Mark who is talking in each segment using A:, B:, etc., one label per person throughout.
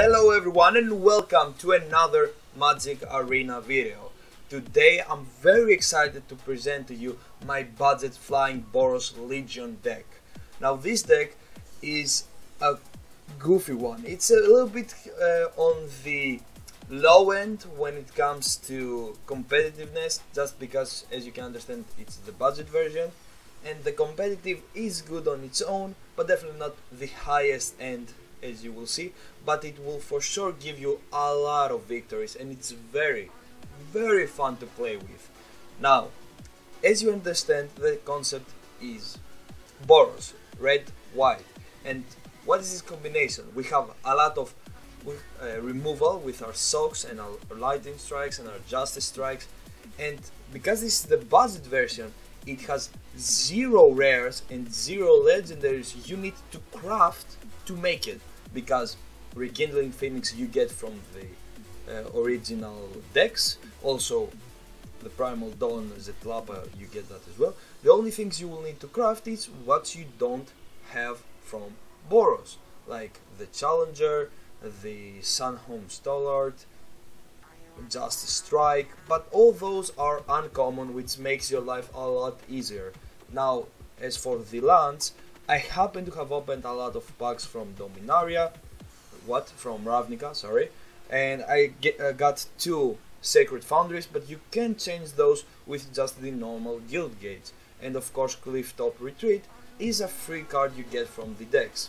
A: Hello everyone and welcome to another Magic Arena video. Today I'm very excited to present to you my budget flying Boros Legion deck. Now this deck is a goofy one. It's a little bit uh, on the low end when it comes to competitiveness just because as you can understand it's the budget version and the competitive is good on its own but definitely not the highest end as you will see but it will for sure give you a lot of victories and it's very very fun to play with. Now as you understand the concept is Boros red white and what is this combination? We have a lot of uh, removal with our soaks and our lightning strikes and our justice strikes and because this is the budget version it has zero rares and zero legendaries. You need to craft to make it because Rekindling Phoenix you get from the uh, original decks. Also, the Primal Dawn Zetalpa you get that as well. The only things you will need to craft is what you don't have from Boros, like the Challenger, the Sunhome Stalwart, Justice Strike, but all those are uncommon, which makes your life a lot easier. Now, as for the lands, I happen to have opened a lot of packs from Dominaria, what from Ravnica, sorry, and I get, uh, got two Sacred Foundries, but you can change those with just the normal guild gates. And of course, Clifftop Retreat is a free card you get from the decks.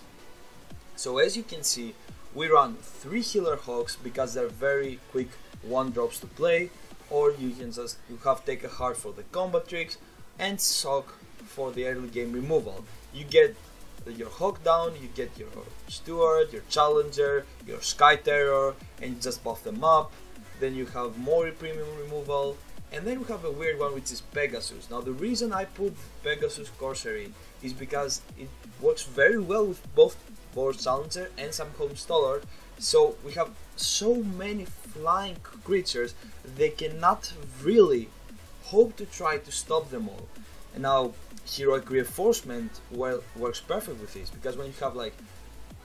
A: So as you can see, we run three Healer Hawks because they're very quick one drops to play, or you can just you have take a heart for the combat tricks and sock for the early game removal. You get your Hawk down, you get your Steward, your Challenger, your Sky Terror, and you just buff them up. Then you have more premium removal, and then we have a weird one which is Pegasus. Now the reason I put Pegasus Courser in is because it works very well with both Boros Challenger and Sunhome Stalwart. So we have so many flying creatures, they cannot really hope to try to stop them all. And now heroic reinforcement well works perfect with this because when you have like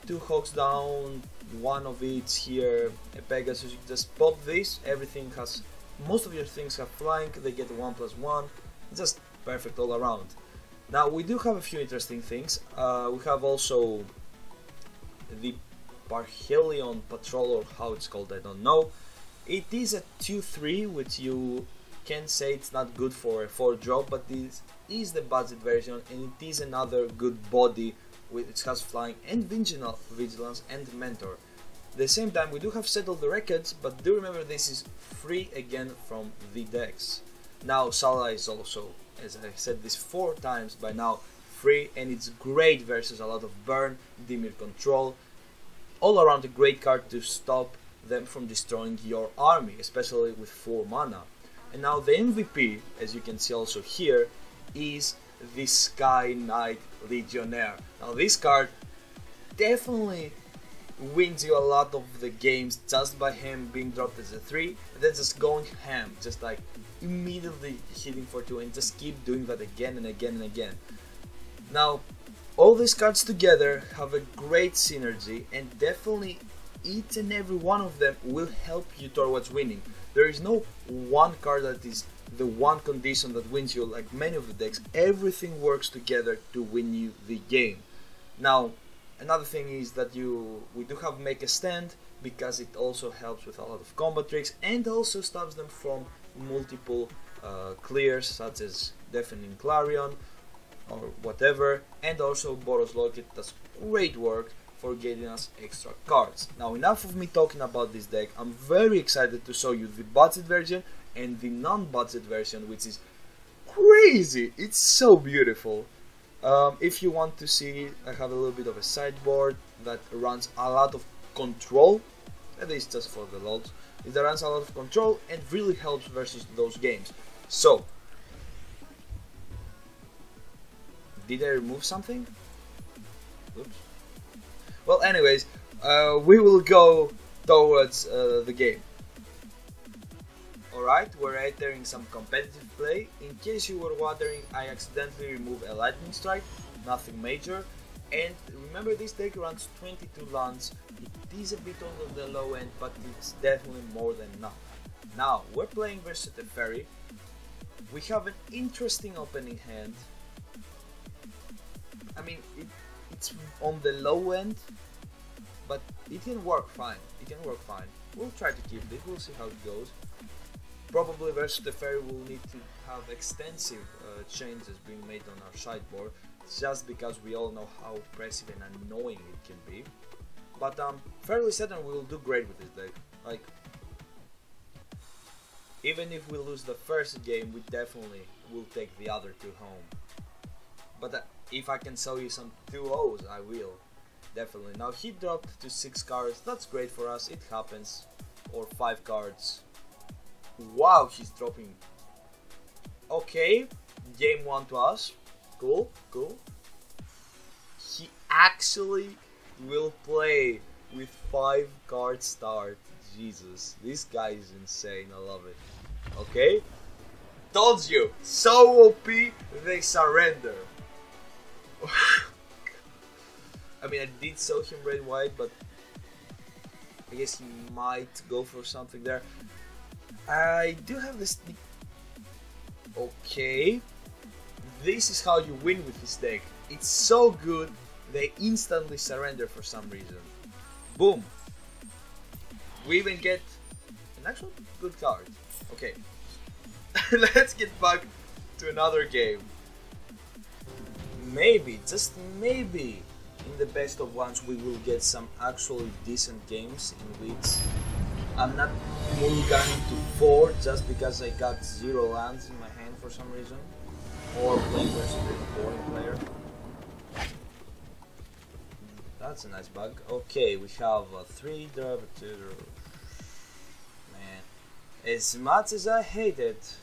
A: two hawks down, one of each here, a Pegasus, you just pop this, everything has most of your things have flying, they get one plus one, just perfect all around. Now we do have a few interesting things. Uh, we have also the Parhelion Patrol or how it's called, I don't know. It is a 2-3 which you can say it's not good for a 4 drop, but this is the budget version and it is another good body with which has flying and vigilance and mentor. At the same time we do have settled the records but do remember this is free again from the decks. Now Sala is also, as I said this four times by now, free and it's great versus a lot of burn, Dimir control, all around a great card to stop them from destroying your army, especially with 4 mana. And now the MVP, as you can see also here, is the Sky Knight Legionnaire. Now this card definitely wins you a lot of the games just by him being dropped as a 3, then just going ham, just like immediately hitting for 2 and just keep doing that again and again and again. Now, all these cards together have a great synergy and definitely each and every one of them will help you towards winning. There is no one card that is the one condition that wins you like many of the decks. Everything works together to win you the game. Now, another thing is that you we do have make a stand because it also helps with a lot of combat tricks and also stops them from multiple uh, clears such as Deafening Clarion or whatever and also Boros Locket does great work for getting us extra cards. Now enough of me talking about this deck, I'm very excited to show you the budget version and the non-budget version which is crazy, it's so beautiful. Um, if you want to see, I have a little bit of a sideboard that runs a lot of control, at least just for the logs, it runs a lot of control and really helps versus those games. So, did I remove something? Oops. Well, anyways, uh, we will go towards uh, the game. Alright, we're entering some competitive play. In case you were wondering, I accidentally removed a lightning strike, nothing major. And remember this deck runs 22 lands. It is a bit on the low end, but it's definitely more than enough. Now, we're playing versus the Fairy. We have an interesting opening hand. I mean, it, it's on the low end, but it can work fine. It can work fine. We'll try to keep it. We'll see how it goes. Probably versus the Fairy will need to have extensive uh, changes being made on our sideboard just because we all know how oppressive and annoying it can be. But I'm fairly certain we'll do great with this deck. Like, even if we lose the first game, we definitely will take the other two home. But uh, if I can sell you some 2-0s, I will. Definitely. Now he dropped to 6 cards, that's great for us, it happens. Or 5 cards. Wow, he's dropping. Okay, game 1 to us. Cool, cool. He actually will play with 5 cards start. Jesus, this guy is insane, I love it. Okay? Told you, so OP, they surrender. I mean, I did sell him red white, but I guess he might go for something there. I do have this. Okay, this is how you win with this deck. It's so good, they instantly surrender for some reason. Boom. We even get an actual good card. Okay, let's get back to another game. Maybe, just maybe, in the best of ones we will get some actually decent games in which I'm not mulliganing to 4 just because I got 0 lands in my hand for some reason. Or playing versus a boring player. That's a nice bug. Okay, we have a 3 drop, 2 Man. As much as I hate it,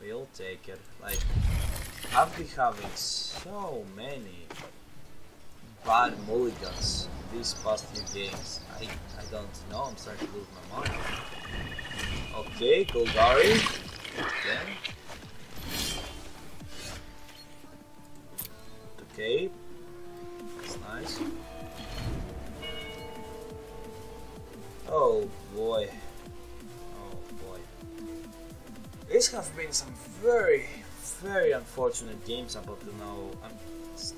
A: we'll take it. Like, I've been having so many bad mulligans these past few games. I, I don't know, I'm starting to lose my mind. Okay, Golgari. Again. Okay. That's nice. Oh boy. Oh boy. These have been some very, very unfortunate games up to now. I'm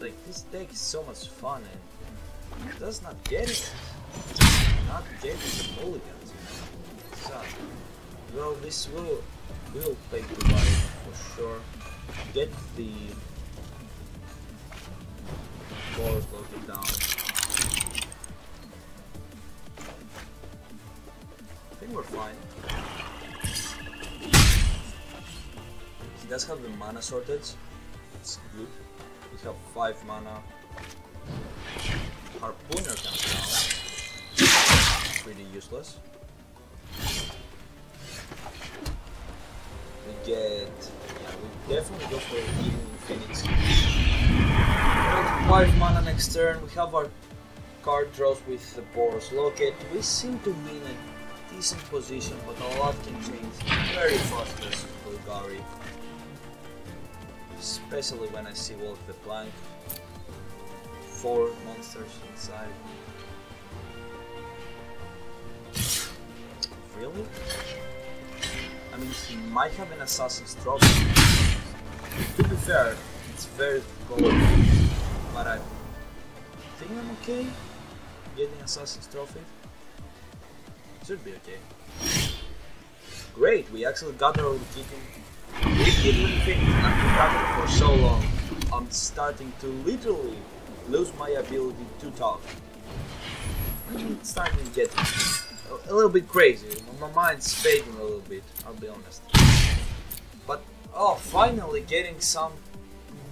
A: like this deck is so much fun and it does not get it. Not get the mulligans, you know. So, well, this will will pay to buy for sure. Get the balls loaded down. I think we're fine. Does have the mana shortage. It's good. We have 5 mana. Harpooner comes down. Pretty useless. We get... Yeah, we definitely go for Evening Phoenix. 5 mana next turn. We have our card draws with the Boros Locket. We seem to be in a decent position, but a lot can change very fast versus Golgari especially when I see Walk the Plank. Four monsters inside. Really? I mean, he might have an Assassin's Trophy. To be fair, it's very cold, but I think I'm okay getting Assassin's Trophy. Should be okay. Great, we actually got our kicking Wicked Infinity after for so long, I'm starting to literally lose my ability to talk. I'm starting to get a, a little bit crazy. My mind's fading a little bit, I'll be honest. But, oh, finally getting some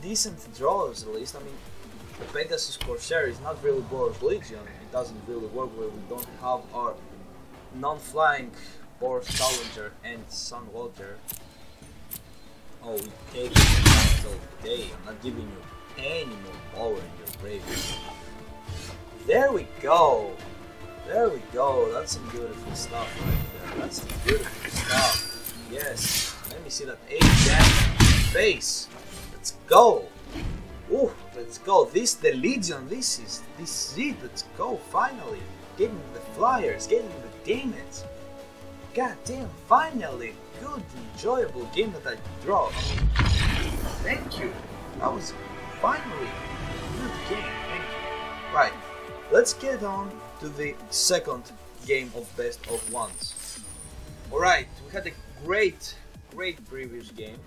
A: decent draws at least. I mean, the Pegasus Courser is not really Boros Legion. It doesn't really work where we don't have our non-flying Boros Challenger and Sun Walker. Oh, we take it okay. I'm not giving you any more power in your graveyard. There we go. There we go. That's some beautiful stuff right there. That's some beautiful stuff. Yes. Let me see that 8 damage face. Let's go. Ooh, let's go. This the Legion. This is this is it. Let's go. Finally, getting the flyers, getting the damage. God damn! Finally, good, enjoyable game that I draw. Thank you. That was finally a good game. Thank you. Right. Let's get on to the second game of best of ones. Alright, we had a great, great previous game.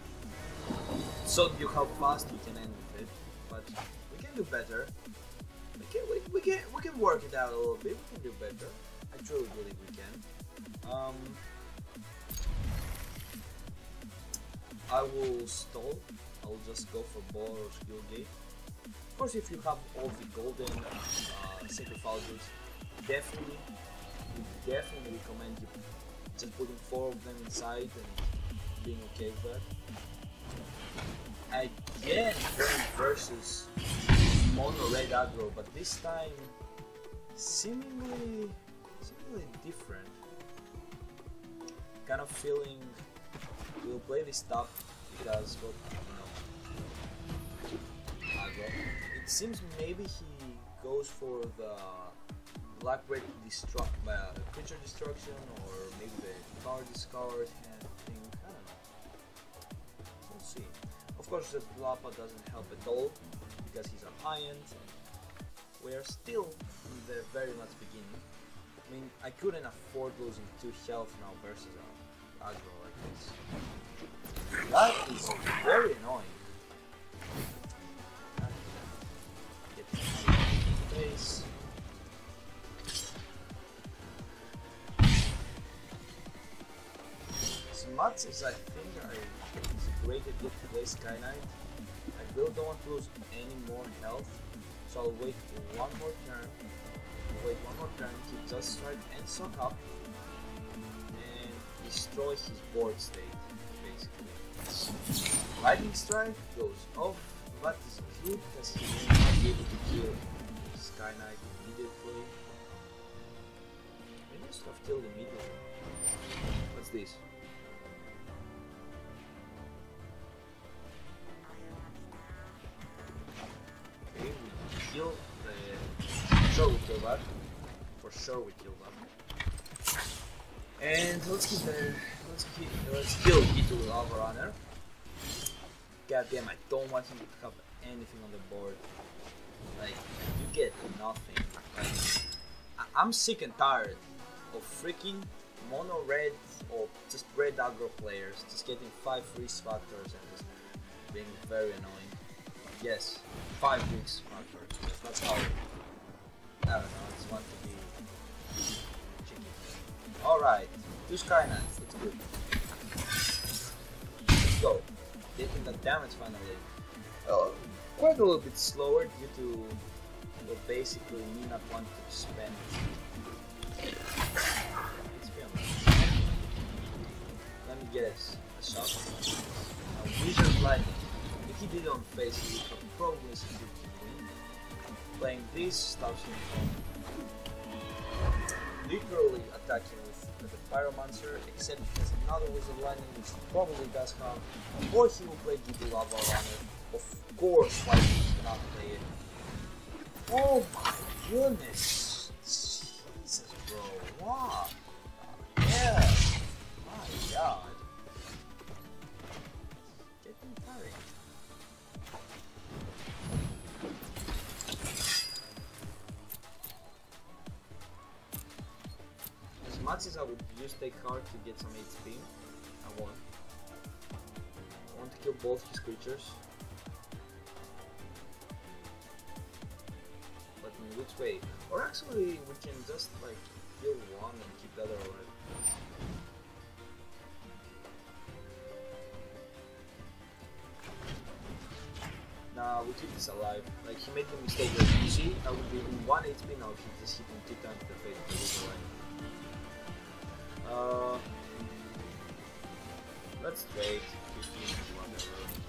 A: Showed you how fast we can end with it, but we can do better. We can, we, we can, we can work it out a little bit. We can do better. I truly believe we can. Um, I will stall. I will just go for ball or skill gate. Of course, if you have all the golden uh, sacrifices, definitely, definitely recommend you just putting four of them inside and being okay with that. Again, versus mono red aggro, but this time seemingly, seemingly different. Kind of feeling we'll play this stuff because well, you know. It seems maybe he goes for the black red destruct uh, creature destruction or maybe the card discard and thing. I don't know. We'll see. Of course, the Lapa doesn't help at all because he's a high end. We are still in the very much beginning. I mean, I couldn't afford losing two health now versus like this. That is very annoying. Face. As much as I think I it's a great idea to play Sky Knight, I really don't want to lose any more health, so I'll wait one more turn. Wait one more turn, to just strike and soak up, destroy his board state, basically. Lightning strike goes off, but is good because he not be able to kill Sky Knight immediately. Maybe I should have killed immediately. What's this? And let's keep the. Let's keep. Let's kill Ghitu Lava Runner. God damn, I don't want him to have anything on the board. Like, you get nothing. Like, I- I'm sick and tired of freaking mono red or just red aggro players just getting five freeze factors and just being very annoying. Yes, five freeze factors. That's how. I don't know. I just want to be. All right, two Sky Knights. that's good. go. Let's go. Taking the damage finally. Oh, quite a little bit slower due to well, basically me not wanting to spend Let me guess. A shot? A wizard lightning. If he did on face, he would probably succeed. Playing this stops him from literally attacking pyromancer, except he has another wizard lightning which probably does have. Or he will play Ghitu Lava Runner. Of course, why he cannot play it. Oh my goodness! Jesus, bro, what? I would use take hard to get some HP, I won't. I want to kill both his creatures. But in which way? Or actually, we can just like kill one and keep the other alive. Nah, we keep this alive. Like he made the mistake. Like, you see, I would be in one HP now. If he just hit him two times the face. Uh, let's trade 15 whatever.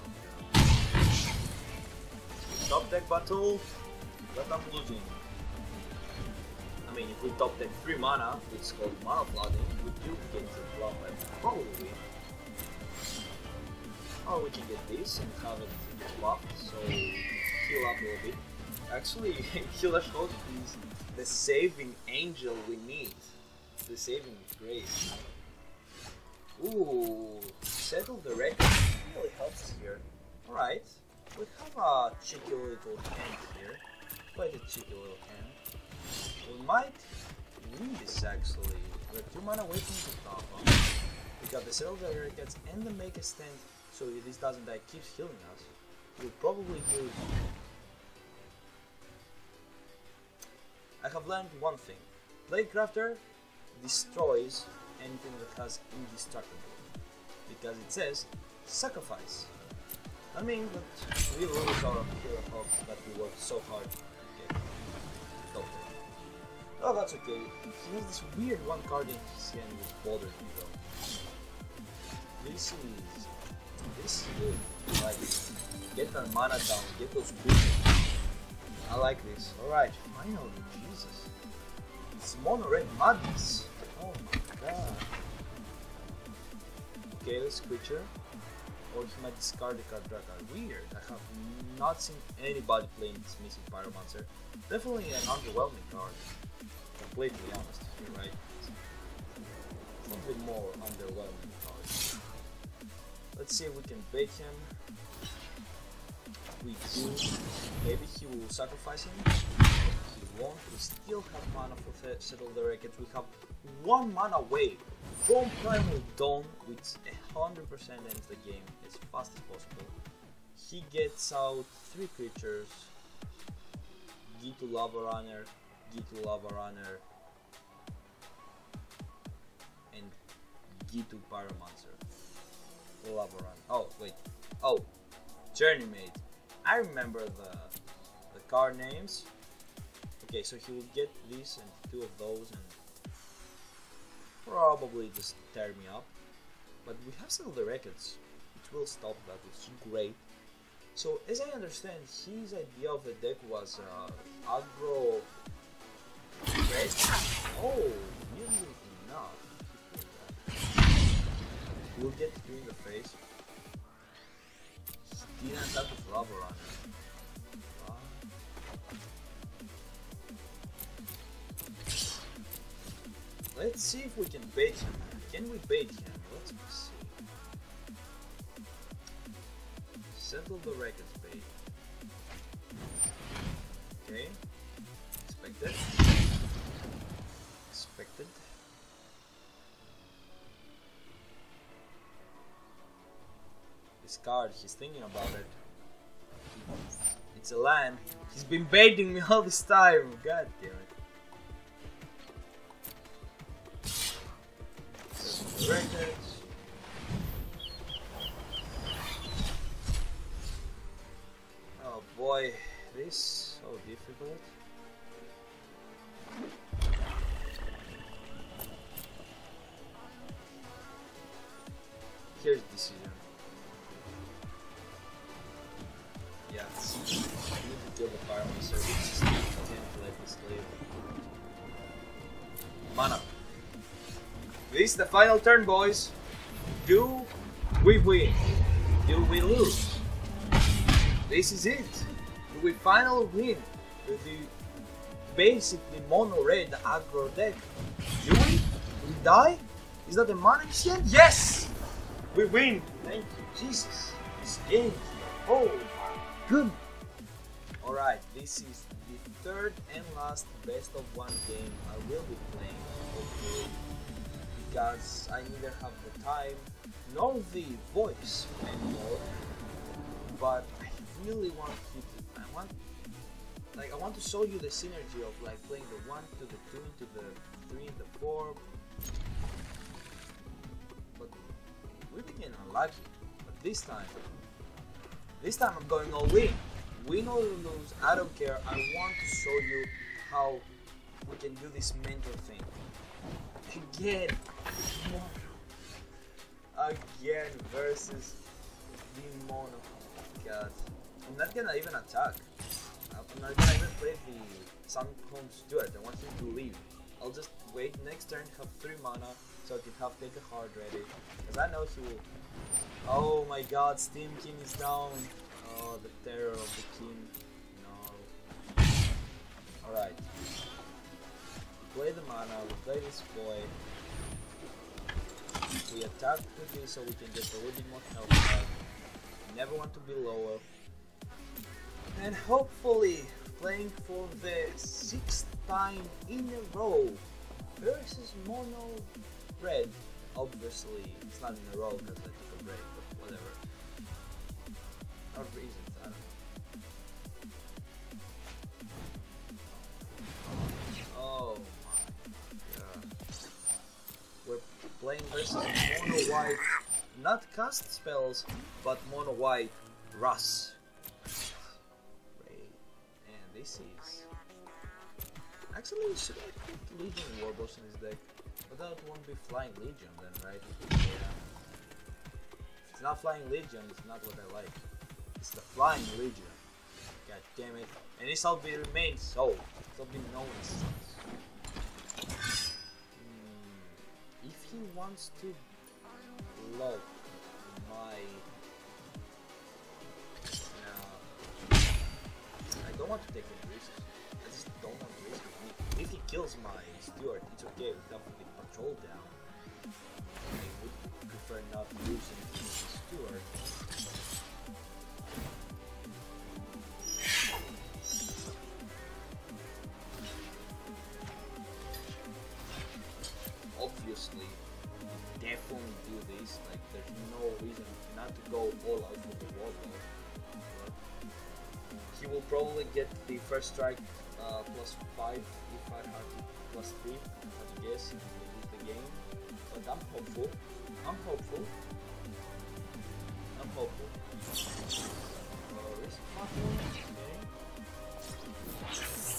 A: Top deck battle, but I'm losing. I mean, if we top deck 3 mana, it's called mana flooding, we do get the flop and probably win. Or we can get this and have it flop, so heal up a little bit. Actually, Healer Shot is the saving angel we need. The saving grace. Ooh, settle the record really helps here. Alright, we have a cheeky little hand here. Quite a cheeky little hand. We might win this actually. We're two mana away from the top. We got the settle the records and the make a stand so if this doesn't die keeps healing us. We'll probably use I have learned one thing. Bladecrafter destroys anything that has indestructible. Because it says sacrifice. I mean that we lose our hero hopes that we worked so hard to get. Oh, that's okay. He has this weird one card in his hand which bothered me though. This is this is good. Like get that mana down, get those boosters. I like this. Alright, finally, Jesus. It's mono red madness. Let's creature. Or he might discard the card card. Weird. I have not seen anybody playing this missing Pyromancer. Definitely an underwhelming card. Completely honest here, right? Bit more underwhelming card. Let's see if we can bait him. We do. Maybe he will sacrifice him. He won't. We still have mana for settle the records. We have one mana away from Primal Dawn, which 100% ends the game as fast as possible. He gets out three creatures. Ghitu Lava Runner, Ghitu Lava Runner, and Ghitu Pyromancer. Lava Runner. Oh, wait. Oh, Journeymage. I remember the the card names. Okay, so he will get this and two of those and probably just tear me up. But we have some of the records, which will stop that, which is great. So as I understand, his idea of the deck was uh, aggro. Oh, nearly enough. We'll get two in the face. Didn't attack with rubber on it. Let's see if we can bait him. Can we bait him? Let's see. Settle the records bait. Okay. Expected. Expected. This card, he's thinking about it. It's a land. He's been baiting me all this time. God damn it. Service. Let this. Mana. This is the final turn, boys. Do we win? Do we lose? This is it. Do we finally win with the basically mono red aggro deck? Do we? We die? Is that the mana yet? Yes! We win! Thank you, Jesus. This game. Oh my goodness. Alright, this is the third and last best of one game I will be playing, hopefully because I neither have the time nor the voice anymore. But I really want to. I want, like, I want to show you the synergy of like playing the one to the two to the three and the four. But we became unlucky. But this time, this time I'm going all in. Win or lose, I don't care. I want to show you how we can do this mental thing again. Again versus the mono. God. I'm not gonna even attack. I'm not gonna even play the Sun Home. I want him to leave. I'll just wait next turn, have 3 mana, so I can have take a hard ready. Because I know he will. Oh my god, Steam King is down. Oh, the terror of the king. No. Alright. Play the mana, we play this boy. We attack quickly so we can get a little bit more health back. Never want to be lower. And hopefully, playing for the sixth time in a row versus Mono Red. Obviously, it's not in a row because I took a break, but whatever. Reasons, I don't know. Oh my god. We're playing versus Mono White, not cast spells, but Mono White Russ. Great. And this is. Actually, should I put Legion Warboss in this deck? But that won't be Flying Legion then, right? Yeah. If it's not Flying Legion, it's not what I like. It's the Flying Legion. God damn it. And this will be remain so. It'll be known as such. Hmm, If he wants to my... I don't want to take any risks. I just don't want to risk it. If he kills my steward, it's okay. We have the patrol down. I would prefer not losing the steward. First strike uh, plus 5 if I have to plus 3, I guess, and we lose the game. But I'm hopeful. I'm hopeful. I'm hopeful. Uh, risk okay.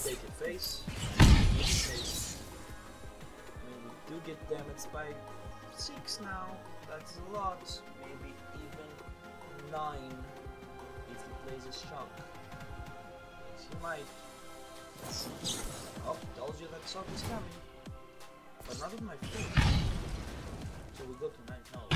A: Take a face. Take face. Mean, we do get damaged by 6 now. That's a lot. Maybe even 9 if he plays a shock. He might. Oh, tells you that shock is coming. But not with my face. So we go to 9 health.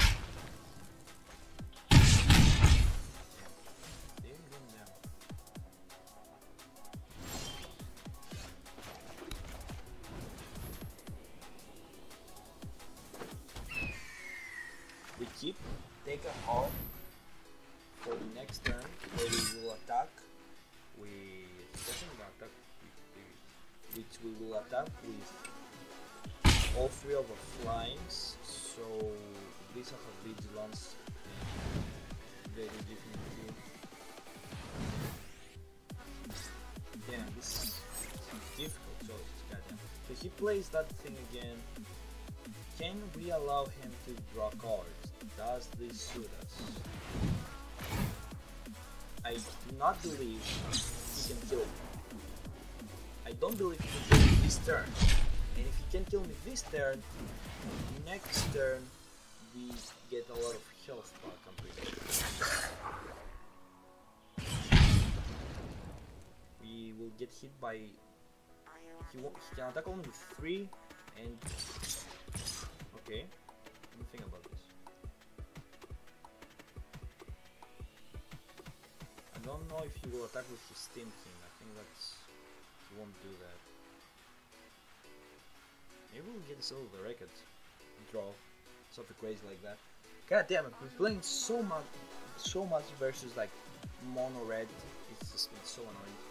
A: Believe he can kill me. I don't believe he can kill me this turn. And if he can kill me this turn, next turn we get a lot of health back, I'm. We will get hit by... He, won't, he can attack only with 3 and... Okay, think about this. Don't know if he will attack with his Steam King. I think that's he won't do that. Maybe we'll get silver record. Draw. Something crazy like that. God damn it, we're playing so much so much versus like mono red. It's just it's so annoying.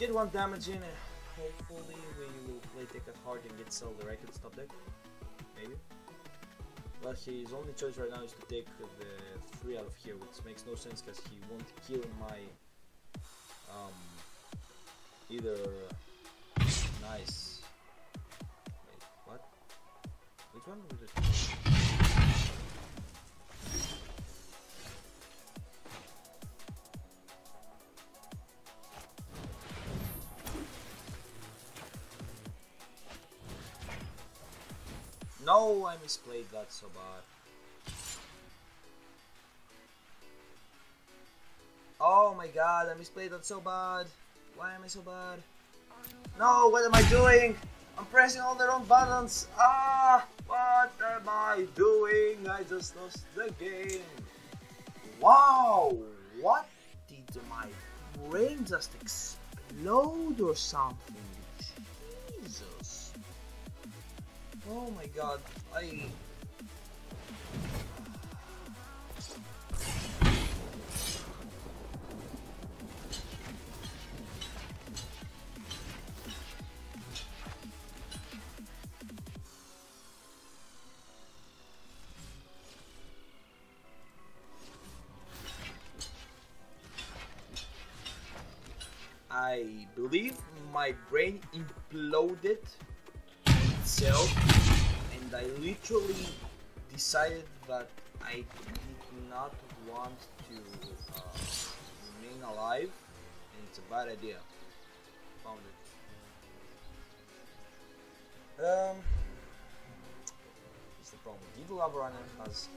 A: Get one damage in and hopefully we will play take a hard and get sell the record stop deck. Maybe. But his only choice right now is to take the 3 out of here, which makes no sense because he won't kill my um, either nice. Wait, what? Which one No, I misplayed that so bad. Oh my god, I misplayed that so bad. Why am I so bad? No, what am I doing? I'm pressing all the wrong buttons. Ah, what am I doing? I just lost the game. Wow, what did my brain just explode or something? Oh my god, I. I believe my brain imploded itself and I literally decided that I did not want to uh, remain alive and it's a bad idea. Found it. Um, what's the problem? Giggle Lava Runner has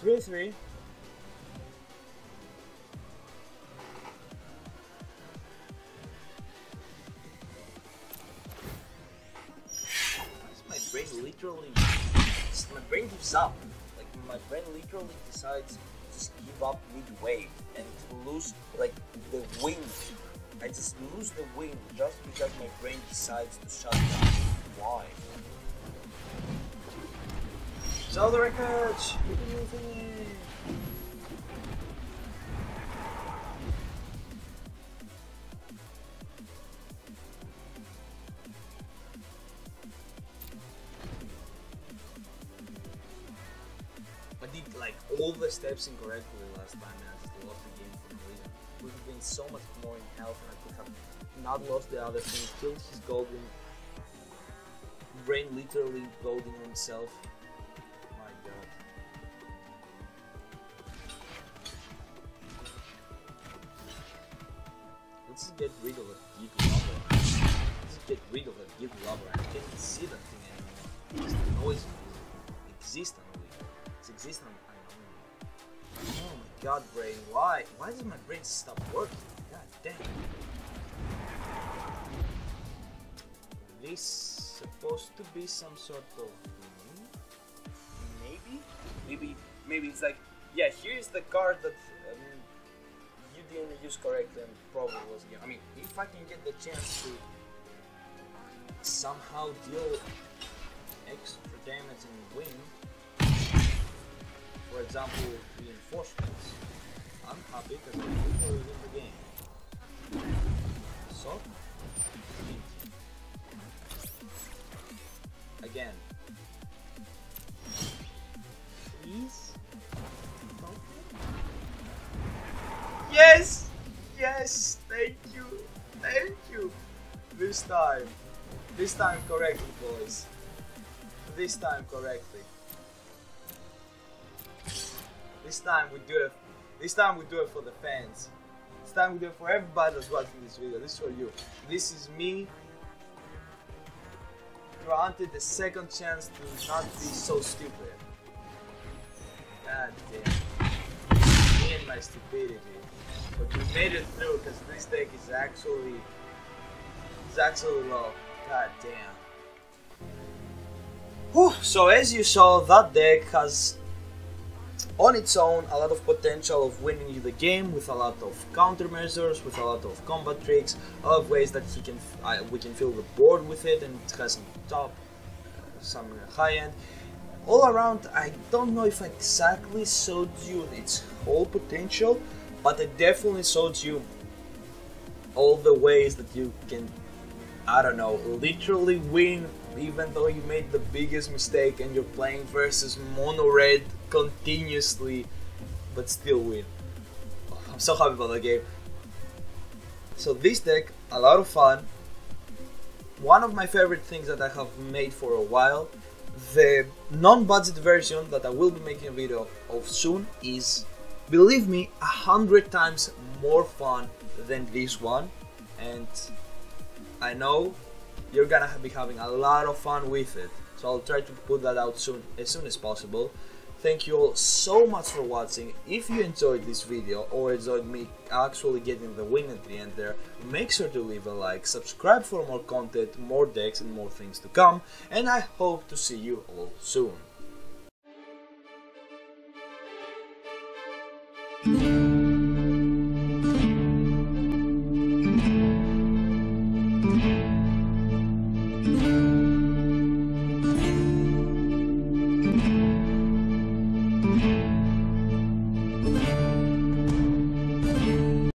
A: 3 3. Up. Like my brain literally decides to just give up midway and to lose like the wind. I just lose the wind just because my brain decides to shut down. Why? The wreckage! Steps incorrectly last time and I just lost the game for no reason. Would have been so much more in health and I could have not lost the other thing, killed his golden brain literally golden himself. Why? Does my brain stop working? God damn. This supposed to be some sort of? Maybe? Maybe maybe it's like yeah, here's the card that um, you didn't use correctly and probably was I mean if I can get the chance to somehow deal extra damage and win for example, reinforcements, I'm happy because I literally win the game. So, again, please. Yes, yes, thank you, thank you. This time, this time correctly, boys. This time correctly. This time we do it. This time we do it for the fans. This time we do it for everybody that's watching this video. This is for you. This is me granted the second chance to not be so stupid. God damn. Me and my stupidity. But we made it through because this deck is actually is actually low. God damn. Whew. So as you saw, that deck has on its own a lot of potential of winning you the game with a lot of countermeasures, with a lot of combat tricks, a lot of ways that he can uh, we can fill the board with it, and it has some top, some high end. All around, I don't know if I exactly showed you its whole potential, but I definitely showed you all the ways that you can, I don't know, literally win even though you made the biggest mistake and you're playing versus mono red continuously, but still win. I'm so happy about that game. So this deck, a lot of fun. One of my favorite things that I have made for a while. The non-budget version that I will be making a video of soon is, believe me, a hundred times more fun than this one. And I know you're gonna be having a lot of fun with it. So I'll try to put that out soon, as soon as possible. Thank you all so much for watching. If you enjoyed this video or enjoyed me actually getting the win at the end there, make sure to leave a like, subscribe for more content, more decks and more things to come, and I hope to see you all soon.